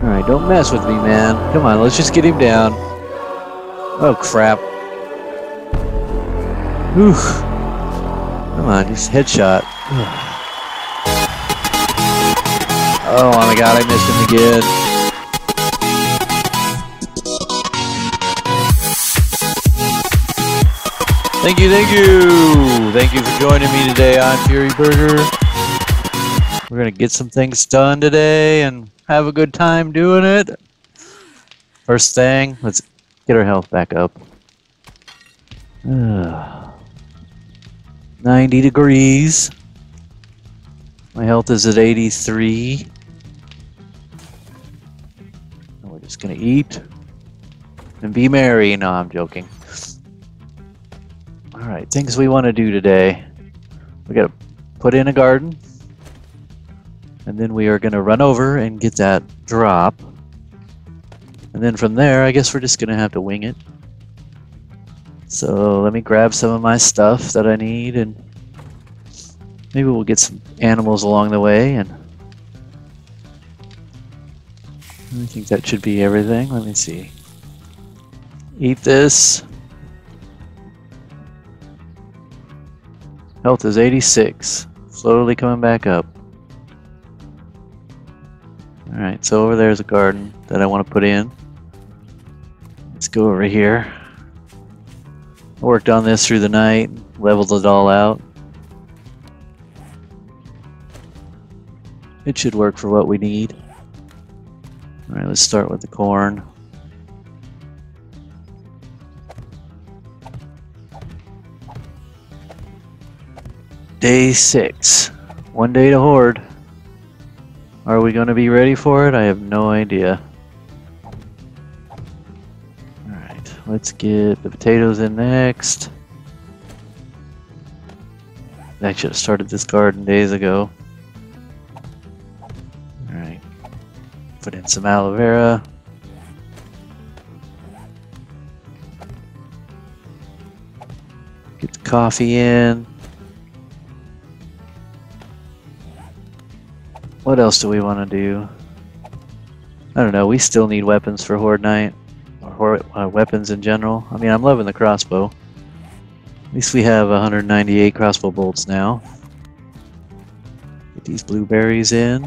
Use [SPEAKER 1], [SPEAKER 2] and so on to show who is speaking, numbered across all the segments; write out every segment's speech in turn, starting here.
[SPEAKER 1] Alright, don't mess with me, man. Come on, let's just get him down. Oh, crap. Whew. Come on, just headshot. Oh my god, I missed him again. Thank you, thank you! Thank you for joining me today I'm Fury Burger. We're gonna get some things done today and have a good time doing it. First thing, let's get our health back up. Ugh. 90 degrees. My health is at 83. And we're just gonna eat and be merry. No, I'm joking. Alright, things we want to do today. We gotta put in a garden. And then we are gonna run over and get that drop. And then from there, I guess we're just gonna have to wing it. So let me grab some of my stuff that I need and maybe we'll get some animals along the way and I think that should be everything. Let me see. Eat this. Health is 86. Slowly coming back up. Alright, so over there's a garden that I want to put in. Let's go over here. I worked on this through the night, leveled it all out. It should work for what we need. Alright, let's start with the corn. Day six. One day to horde. Are we going to be ready for it? I have no idea. Alright, let's get the potatoes in next. I should have started this garden days ago. Alright. Put in some aloe vera. Get the coffee in. What else do we want to do? I don't know. We still need weapons for Horde Night. Or horde, uh, weapons in general. I mean, I'm loving the crossbow. At least we have 198 crossbow bolts now. Get these blueberries in.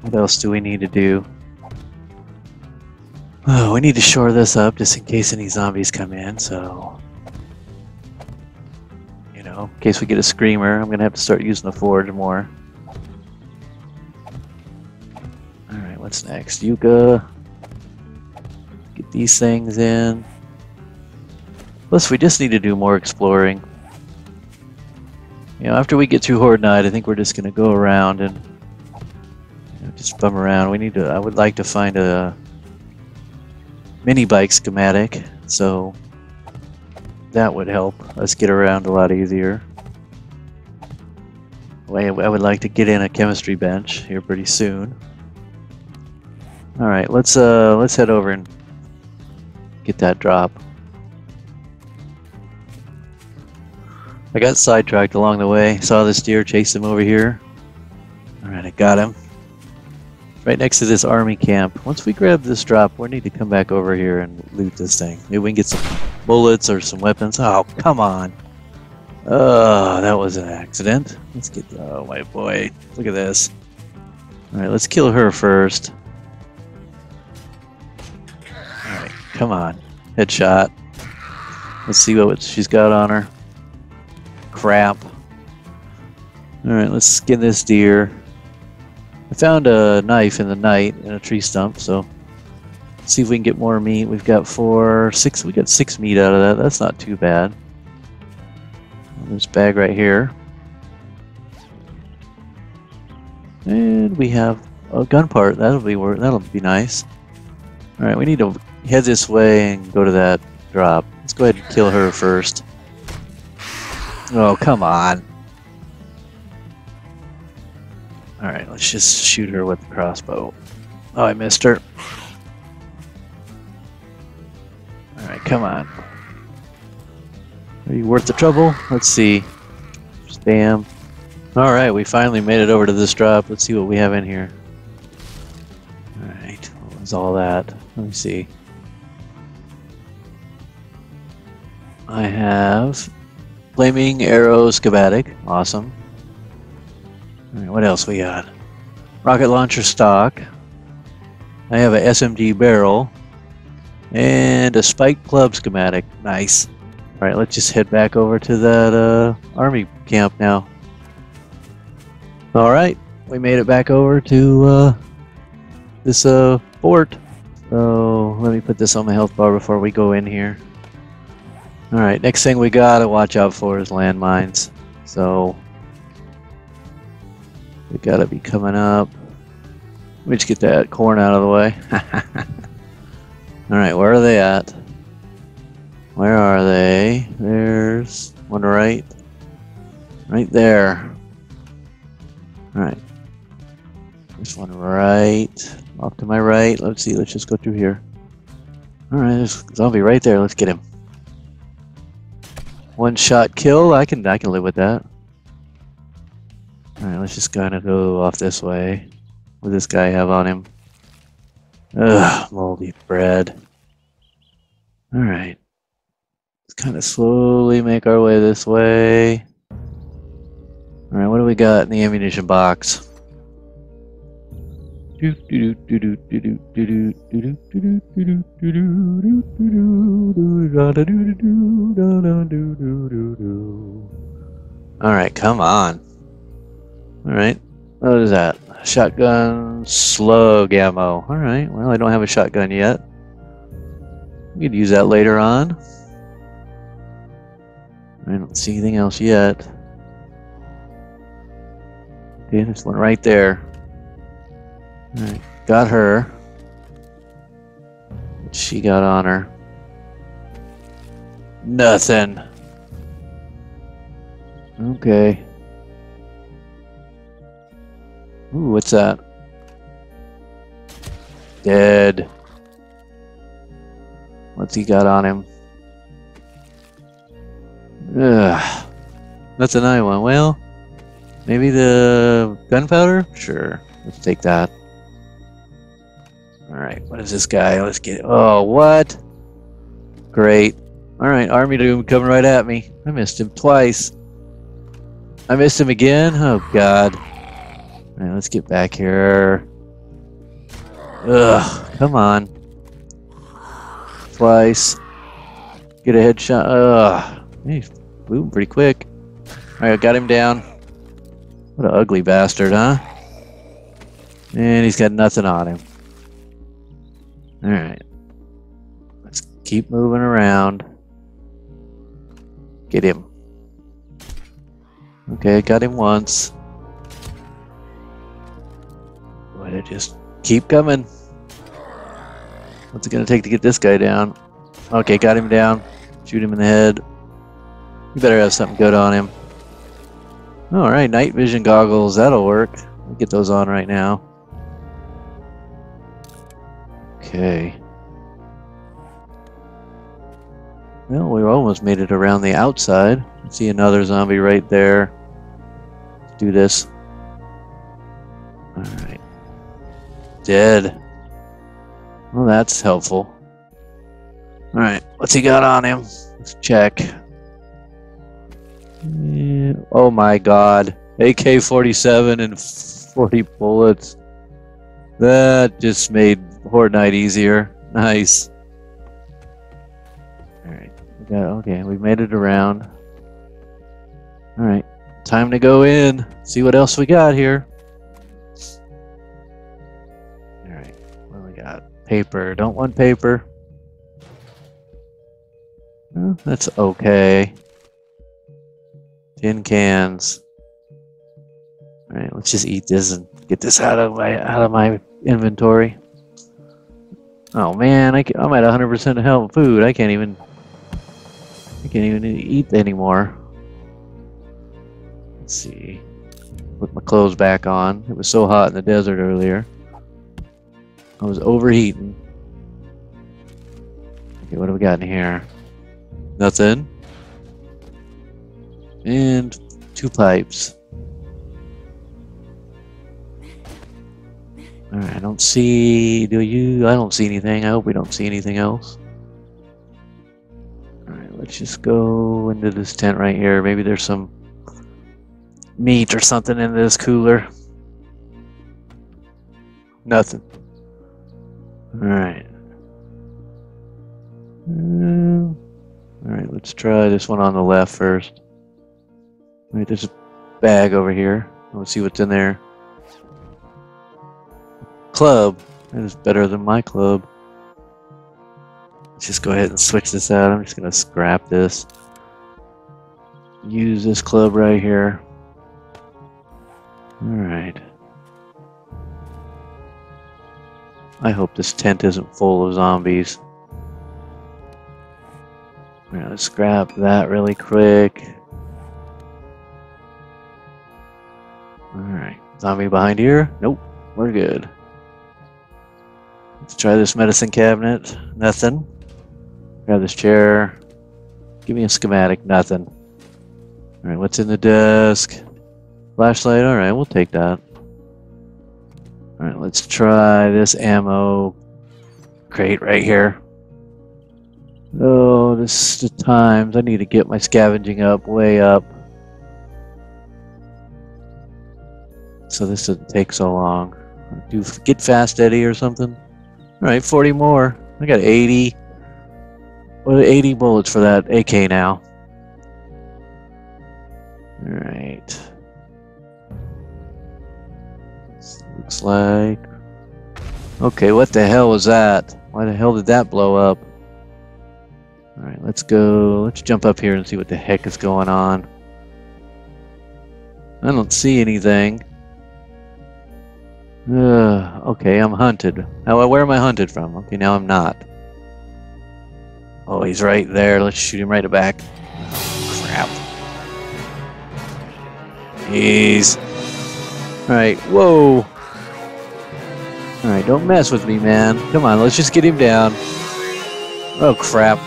[SPEAKER 1] What else do we need to do? Oh, we need to shore this up just in case any zombies come in, so... You know, in case we get a screamer, I'm gonna have to start using the forge more. What's next? Yucca. Get these things in. Plus, we just need to do more exploring. You know, after we get through Horde Night, I think we're just gonna go around and you know, just bum around. We need to. I would like to find a mini bike schematic, so that would help us get around a lot easier. I would like to get in a chemistry bench here pretty soon. All right, let's uh let's head over and get that drop. I got sidetracked along the way. Saw this deer, chased him over here. All right, I got him. Right next to this army camp. Once we grab this drop, we need to come back over here and loot this thing. Maybe we can get some bullets or some weapons. Oh, come on. Oh, that was an accident. Let's get. Oh, my boy. Look at this. All right, let's kill her first. Come on. Headshot. Let's see what she's got on her. Crap. All right, let's skin this deer. I found a knife in the night in a tree stump, so let's see if we can get more meat. We've got four, six. We got six meat out of that. That's not too bad. This bag right here, and we have a gun part. That'll be that'll be nice. All right, we need to head this way and go to that drop. Let's go ahead and kill her first. Oh, come on. Alright, let's just shoot her with the crossbow. Oh, I missed her. Alright, come on. Are you worth the trouble? Let's see. Spam. Alright, we finally made it over to this drop. Let's see what we have in here. Alright, what was all that? Let me see. I have Flaming Arrow Schematic. Awesome. Alright, what else we got? Rocket Launcher Stock. I have a SMG Barrel. And a Spike Club Schematic. Nice. Alright, let's just head back over to that uh, army camp now. Alright, we made it back over to uh, this uh, fort. So let me put this on my health bar before we go in here. Alright, next thing we gotta watch out for is landmines. So we gotta be coming up. Let me just get that corn out of the way. Alright, where are they at? Where are they? There's one right. Right there. Alright. There's one right. Off to my right. Let's see, let's just go through here. Alright, there's a zombie right there. Let's get him. One shot kill. I can I can live with that. Alright, let's just kind of go off this way. What does this guy have on him? Ugh, moldy bread. Alright. Let's kind of slowly make our way this way. Alright, what do we got in the ammunition box? Alright, come on. Alright, what is that? Shotgun slug ammo. Alright, well, I don't have a shotgun yet. We could use that later on. I don't see anything else yet. Okay, there's one right there. Got her. She got on her. Nothing. Okay. Ooh, what's that? Dead. What's he got on him? Ugh. That's an I one. Well, maybe the gunpowder? Sure. Let's take that. Alright, what is this guy? Let's get Oh, what? Great. Alright, Army Doom coming right at me. I missed him twice. I missed him again? Oh, God. Alright, let's get back here. Ugh, come on. Twice. Get a headshot. Ugh. Moving pretty quick. Alright, I got him down. What an ugly bastard, huh? And he's got nothing on him. Alright. Let's keep moving around. Get him. Okay, got him once. Why did just keep coming? What's it gonna take to get this guy down? Okay, got him down. Shoot him in the head. You better have something good on him. Alright, night vision goggles, that'll work. I'll get those on right now. Okay. Well, we almost made it around the outside. See another zombie right there. Let's do this. Alright. Dead. Well, that's helpful. Alright, what's he got on him? Let's check. Oh my god. AK-47 and 40 bullets. That just made Horde Night easier. Nice. Alright. We got okay, we made it around. Alright. Time to go in. See what else we got here. Alright. What do we got? Paper. Don't want paper. Oh, that's okay. Tin cans. Alright, let's just eat this and get this out of my out of my inventory. Oh man, I am at 100% of health food. I can't even I can't even eat anymore. Let's see. Put my clothes back on. It was so hot in the desert earlier. I was overheating. Okay, what do we got in here? Nothing. And two pipes. Alright, I don't see. Do you? I don't see anything. I hope we don't see anything else. Alright, let's just go into this tent right here. Maybe there's some meat or something in this cooler. Nothing. Alright. Um, Alright, let's try this one on the left first. Wait, there's a bag over here. Let's see what's in there. Club. That is better than my club. Let's just go ahead and switch this out. I'm just going to scrap this. Use this club right here. Alright. I hope this tent isn't full of zombies. We're gonna scrap that really quick. Alright. Zombie behind here? Nope. We're good. Try this medicine cabinet. Nothing. Grab this chair. Give me a schematic. Nothing. Alright, what's in the desk? Flashlight? Alright, we'll take that. Alright, let's try this ammo crate right here. Oh, this is the times. I need to get my scavenging up, way up. So this doesn't take so long. Do get fast Eddie or something. Alright, 40 more. I got 80. What 80 bullets for that AK now. Alright. Looks like... Okay, what the hell was that? Why the hell did that blow up? Alright, let's go... Let's jump up here and see what the heck is going on. I don't see anything. Okay, I'm hunted. Now, where am I hunted from? Okay, now I'm not. Oh, he's right there. Let's shoot him right back. Oh, crap. He's... Alright, whoa! Alright, don't mess with me, man. Come on, let's just get him down. Oh, crap.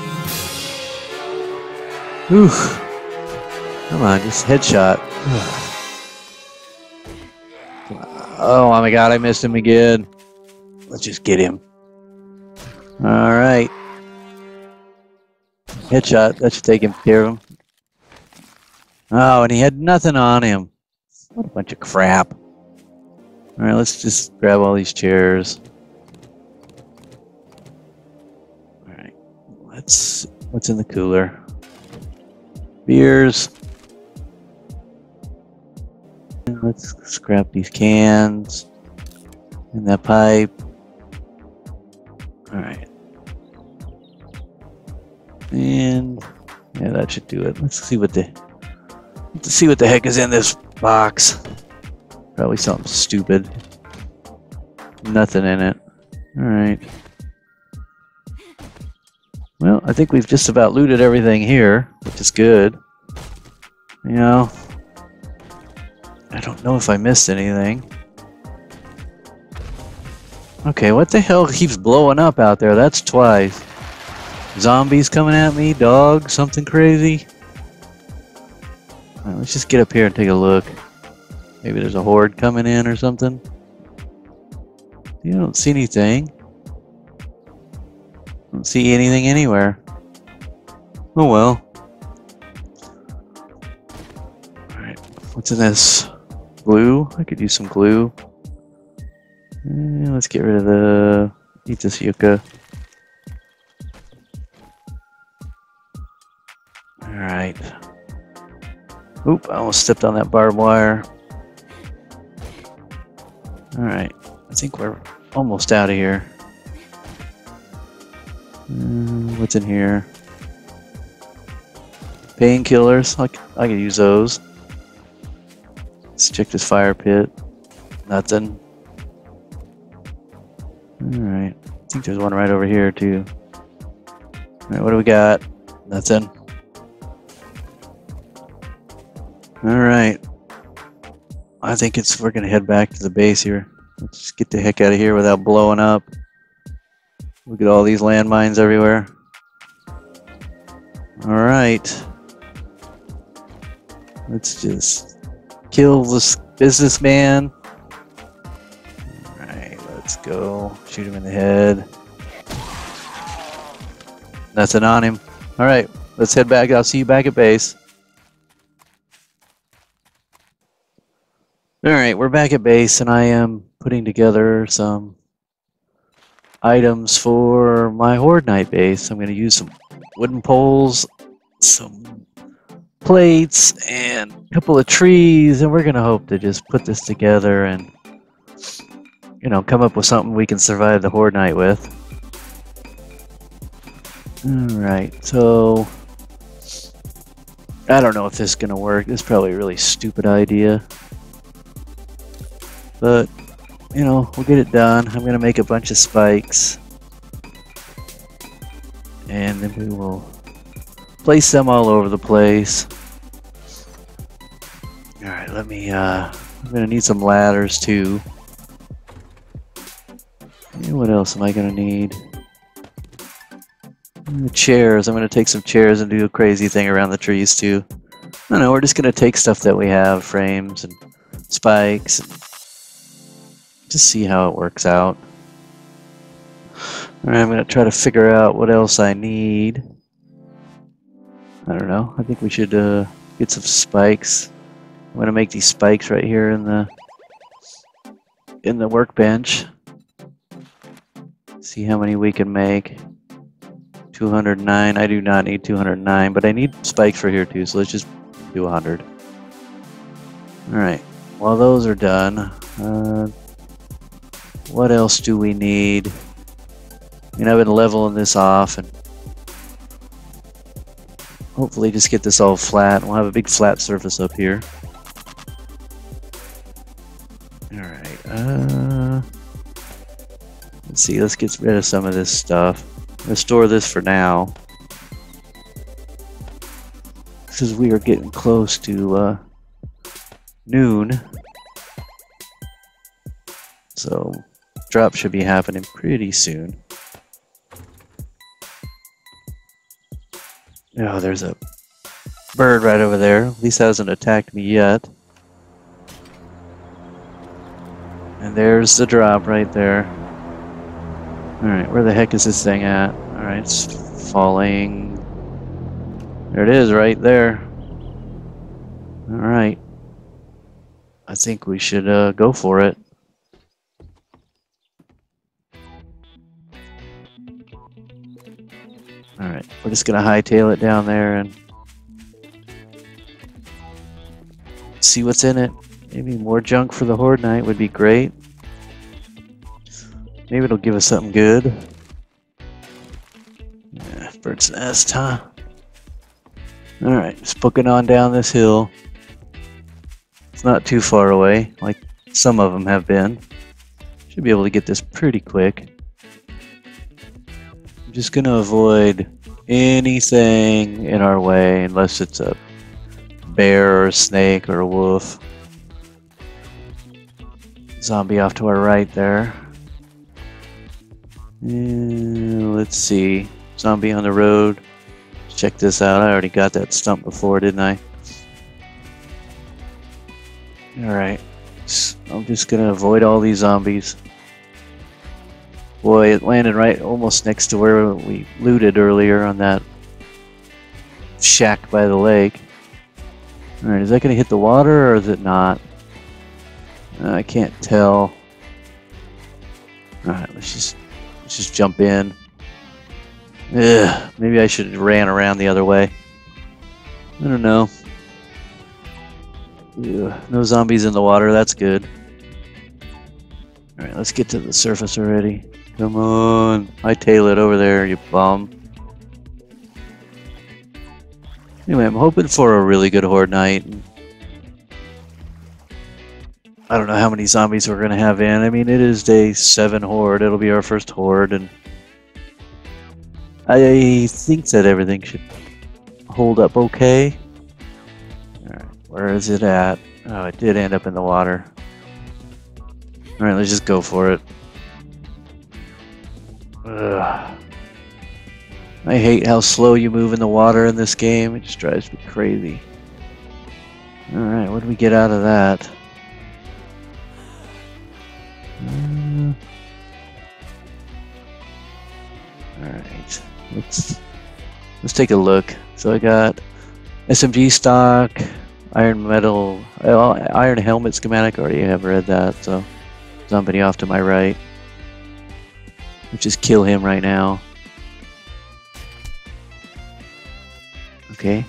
[SPEAKER 1] Whew. Come on, just headshot. Oh my god, I missed him again. Let's just get him. Alright. Headshot, that should take him care of him. Oh, and he had nothing on him. What a bunch of crap. Alright, let's just grab all these chairs. Alright, let's... What's in the cooler? Beers. Let's scrap these cans and that pipe. All right. And yeah, that should do it. Let's see what the let's see what the heck is in this box. Probably something stupid. Nothing in it. All right. Well, I think we've just about looted everything here, which is good. You know, don't know if I missed anything. Okay, what the hell keeps blowing up out there? That's twice. Zombies coming at me? Dogs? Something crazy? Alright, let's just get up here and take a look. Maybe there's a horde coming in or something. You don't see anything. Don't see anything anywhere. Oh well. Alright, what's in this? Glue? I could use some glue. Eh, let's get rid of the... Yucca. Alright. Oop, I almost stepped on that barbed wire. Alright, I think we're almost out of here. Mm, what's in here? Painkillers. I, I could use those. Let's check this fire pit. Nothing. Alright. I think there's one right over here, too. Alright, what do we got? Nothing. Alright. I think it's we're gonna head back to the base here. Let's just get the heck out of here without blowing up. Look at all these landmines everywhere. Alright. Let's just kill this businessman. Alright, Let's go. Shoot him in the head. Nothing on him. Alright, let's head back. I'll see you back at base. Alright, we're back at base and I am putting together some items for my Horde Night base. I'm going to use some wooden poles, some plates, and a couple of trees, and we're to hope to just put this together and, you know, come up with something we can survive the Horde Night with. Alright, so... I don't know if this is to work. This is probably a really stupid idea. But you know, we'll get it done. I'm to make a bunch of spikes. And then we will place them all over the place. Alright, let me, uh, I'm to need some ladders too. And what else am I to need? chairs. I'm to take some chairs and do a crazy thing around the trees too. I don't know, we're just to take stuff that we have, frames and spikes and just see how it works out. Alright, I'm going to try to figure out what else I need. I don't know. I think we should uh, get some spikes. I'm to make these spikes right here in the in the workbench. See how many we can make. 209. I do not need 209, but I need spikes for here too, so let's just do 100. Alright, while those are done, uh, what else do we need? I mean, I've been leveling this off and hopefully just get this all flat. We'll have a big flat surface up here. Alright, uh... Let's see, let's get rid of some of this stuff. Let's store this for now. Because we are getting close to uh, noon. So drop should be happening pretty soon. Oh, there's a bird right over there. At least hasn't attacked me yet. There's the drop right there. Alright, where the heck is this thing at? Alright, it's falling. There it is, right there. Alright. I think we should uh, go for it. Alright, we're just to hightail it down there and see what's in it. Maybe more junk for the Horde Night would be great. Maybe it'll give us something good. Yeah, bird's nest, huh? Alright, just booking on down this hill. It's not too far away, like some of them have been. Should be able to get this pretty quick I'm just going to avoid anything in our way unless it's a bear or a snake or a wolf. Zombie off to our right there. And let's see. Zombie on the road. check this out. I already got that stump before, didn't I? Alright. I'm just gonna avoid all these zombies. Boy, it landed right almost next to where we looted earlier on that shack by the lake. Alright, is that to hit the water or is it not? Uh, I can't tell. Alright, let's just let's just jump in. Ugh, maybe I should have ran around the other way. I don't know. Ugh, no zombies in the water, that's good. Alright, let's get to the surface already. Come on. I tail it over there, you bum. Anyway, I'm hoping for a really good Horde night. I don't know how many zombies we're going to have in. I mean, it is day 7 Horde. It'll be our first Horde. and I think that everything should hold up okay. Alright, where is it at? Oh, it did end up in the water. Alright, let's just go for it. Ugh. I hate how slow you move in the water in this game. It just drives me crazy. Alright, what do we get out of that? Let's let's take a look. So I got SMG stock, iron metal, iron helmet schematic. Already have read that. So somebody off to my right. Let's just kill him right now. Okay.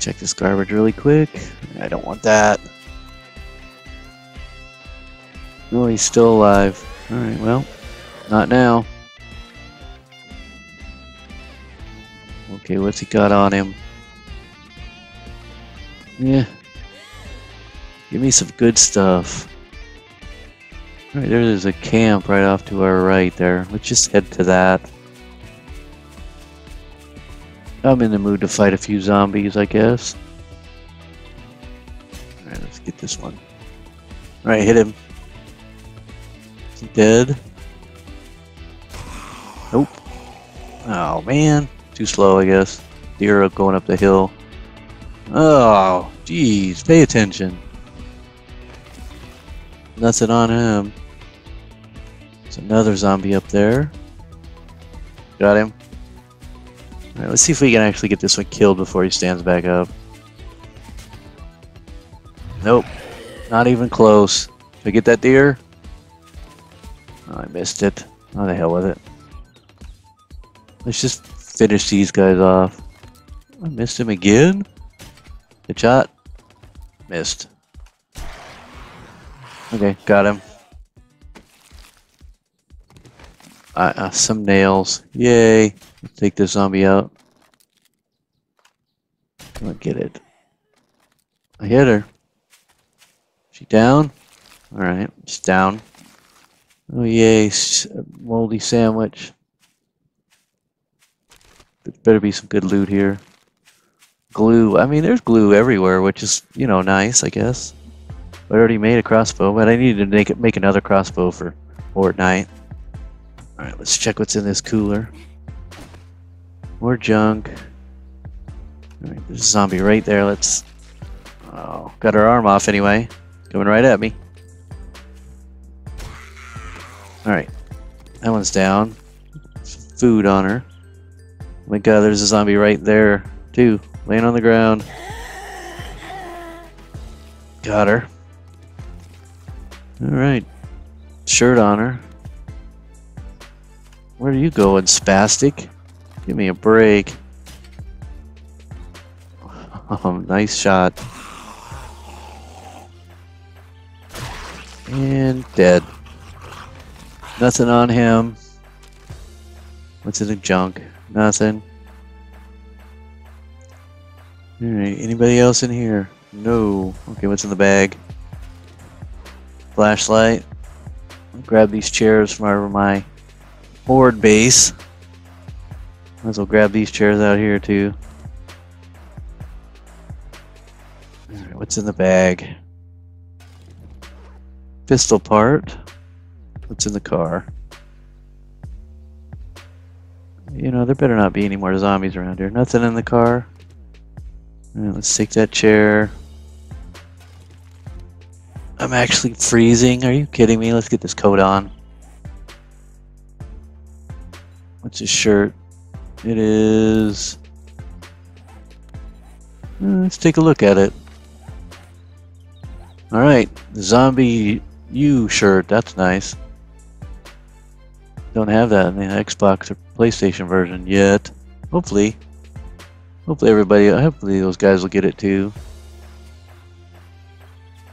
[SPEAKER 1] Check this garbage really quick. I don't want that. No, he's still alive. Alright, well, not now. Okay, what's he got on him? Yeah. Give me some good stuff. Alright, there's a camp right off to our right there. Let's just head to that. I'm in the mood to fight a few zombies, I guess. Alright, let's get this one. Alright, hit him. He dead? Nope. Oh, man. Too slow, I guess. Deer up going up the hill. Oh, jeez. Pay attention. Nothing on him. There's another zombie up there. Got him. Alright, let's see if we can actually get this one killed before he stands back up. Nope. Not even close. Did I get that deer? Oh, I missed it. How the hell with it? Let's just finish these guys off. I missed him again? Good shot. Missed. Okay, got him. Uh, uh, some nails. Yay. Let's take this zombie out. Come on, get it. I hit her. She down? Alright, she's down. Oh yay, moldy sandwich. There better be some good loot here. Glue. I mean, there's glue everywhere, which is, you know, nice, I guess. I already made a crossbow, but I needed to make it make another crossbow for Horde Night. Alright, let's check what's in this cooler. More junk. Alright, there's a zombie right there. Let's... Oh, got her arm off anyway. Coming right at me. Alright. That one's down. Food on her. Oh my god, there's a zombie right there, too. Laying on the ground. Got her. Alright. Shirt on her. Where are you going, spastic? Give me a break. Oh, nice shot. And dead. Nothing on him. What's in the junk? Nothing. Alright, anybody else in here? No. Okay, what's in the bag? Flashlight. I'll grab these chairs from over my board base. Might as well grab these chairs out here too. Alright, what's in the bag? Pistol part. What's in the car? You know, there better not be any more zombies around here. Nothing in the car. Let's take that chair. I'm actually freezing. Are you kidding me? Let's get this coat on. What's his shirt? It is... Uh, let's take a look at it. Alright, zombie U shirt. That's nice. Don't have that in the Xbox or PlayStation version yet. Hopefully. Hopefully everybody, hopefully those guys will get it too.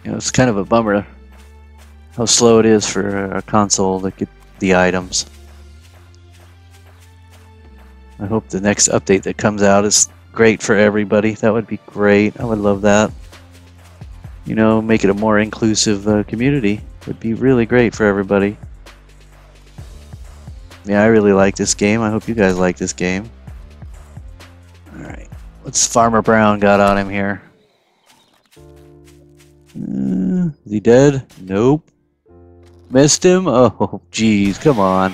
[SPEAKER 1] You know, it's kind of a bummer how slow it is for a console to get the items. I hope the next update that comes out is great for everybody. That would be great. I would love that. You know, make it a more inclusive uh, community. Would be really great for everybody. Yeah, I really like this game. I hope you guys like this game. Alright. What's Farmer Brown got on him here? Uh, is he dead? Nope. Missed him? Oh, jeez. Come on.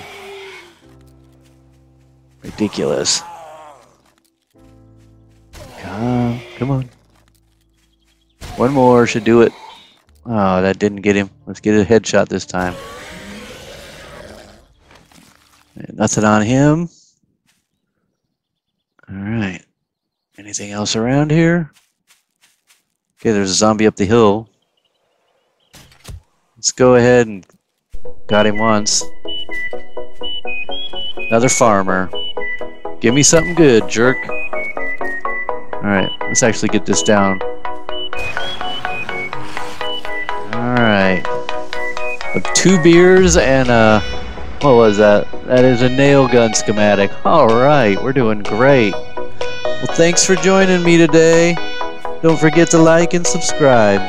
[SPEAKER 1] Ridiculous. Come, come on. One more should do it. Oh, that didn't get him. Let's get a headshot this time. Nothing on him. All right. Anything else around here? Okay, there's a zombie up the hill. Let's go ahead and got him once. Another farmer. Give me something good, jerk. Alright, let's actually get this down. Alright. Two beers and a... What was that? That is a nail gun schematic. Alright, we're doing great. Well, thanks for joining me today. Don't forget to like and subscribe.